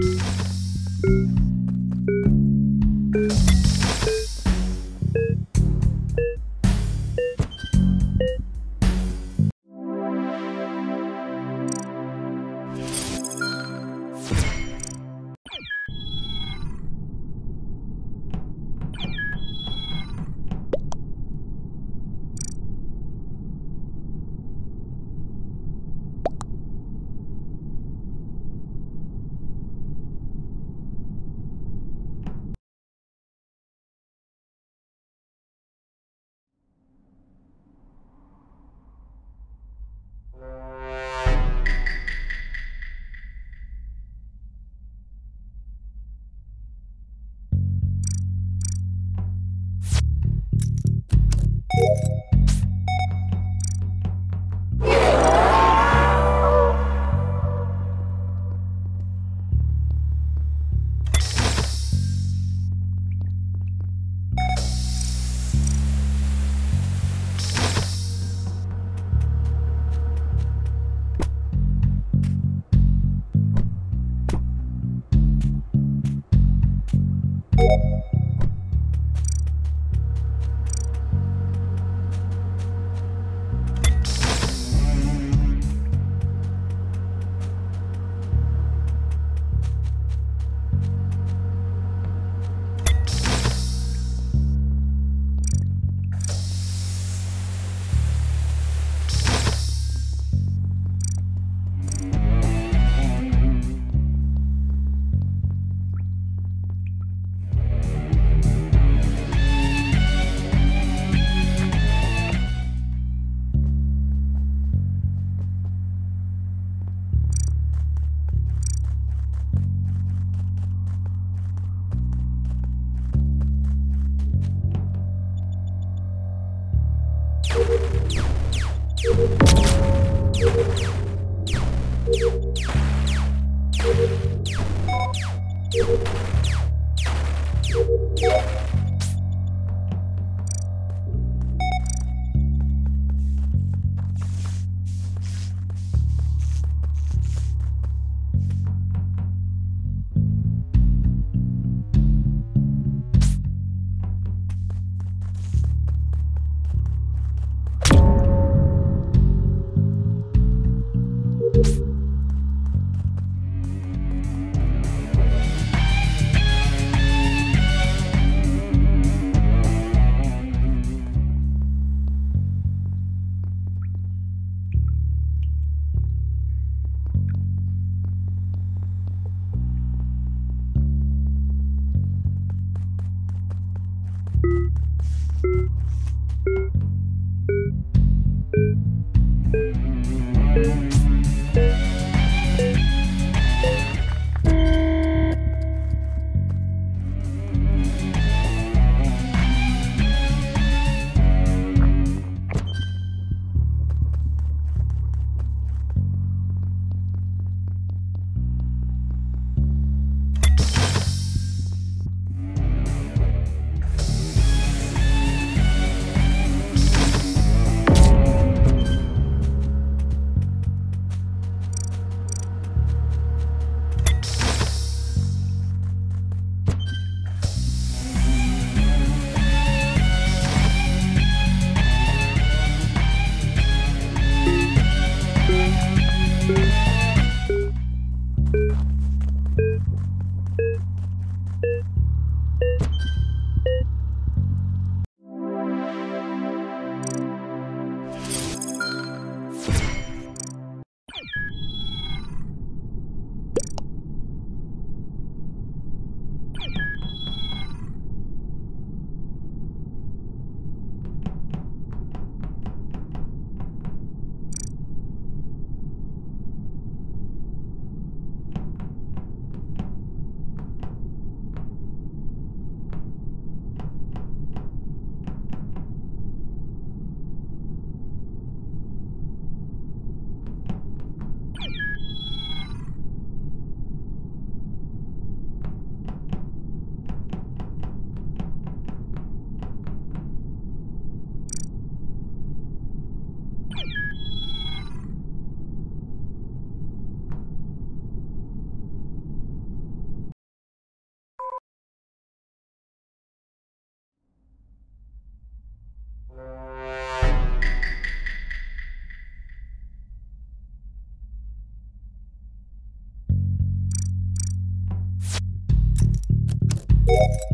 you you